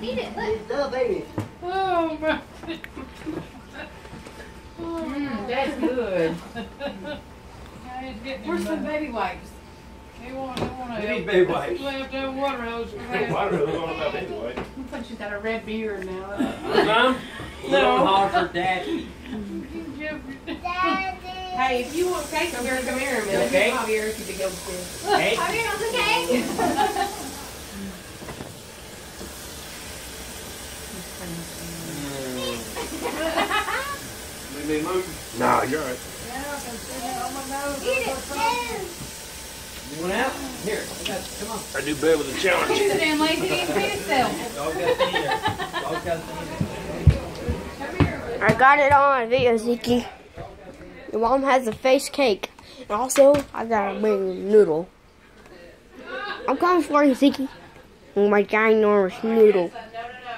Eat it. Look. Little baby. Oh, my. Mm, that's good. Where's some baby wipes? They want, they want We need baby wipes. Left over water hose. for that. Water hose on about anyway. But she's got a red beard now. Mom? Little hard for daddy. Daddy. Hey, if you want cake, I'm gonna come here a minute. Okay. I'll be here if you to go upstairs. Hey. Are you on the cake? Leave me alone. Nah, you're right. Eat it. Yes. You want out? Here, I got, come on. I do better with a challenge. He's a damn lazy, he didn't feed himself. Dog got to eat it. Dog got to eat it. I got it on video, Ziki. Your mom has a face cake. And also, I got a big noodle. I'm coming for you, Ziki. My ginormous noodle.